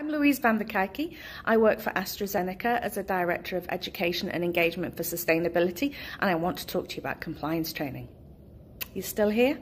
I'm Louise Vamvoukaki. I work for AstraZeneca as a Director of Education and Engagement for Sustainability, and I want to talk to you about compliance training. You still here?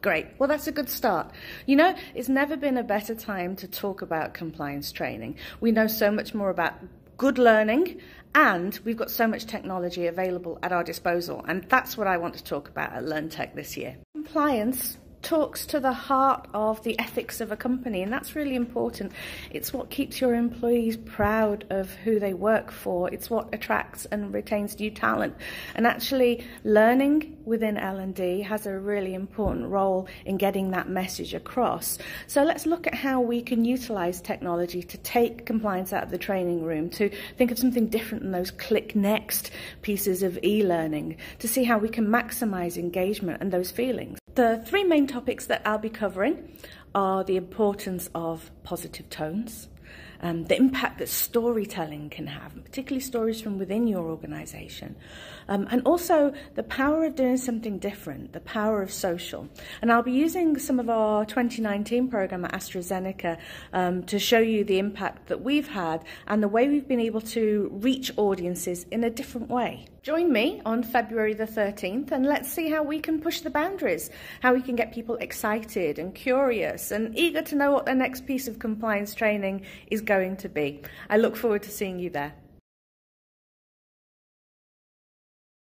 Great. Well, that's a good start. You know, it's never been a better time to talk about compliance training. We know so much more about good learning and we've got so much technology available at our disposal and that's what I want to talk about at LearnTech this year. Compliance talks to the heart of the ethics of a company, and that's really important. It's what keeps your employees proud of who they work for. It's what attracts and retains new talent. And actually, learning within L&D has a really important role in getting that message across. So let's look at how we can utilize technology to take compliance out of the training room, to think of something different than those click next pieces of e-learning, to see how we can maximize engagement and those feelings. The three main topics that I'll be covering are the importance of positive tones, um, the impact that storytelling can have, particularly stories from within your organization, um, and also the power of doing something different, the power of social. And I'll be using some of our 2019 program at AstraZeneca um, to show you the impact that we've had and the way we've been able to reach audiences in a different way. Join me on February the 13th and let's see how we can push the boundaries, how we can get people excited and curious and eager to know what the next piece of compliance training is going to be. I look forward to seeing you there.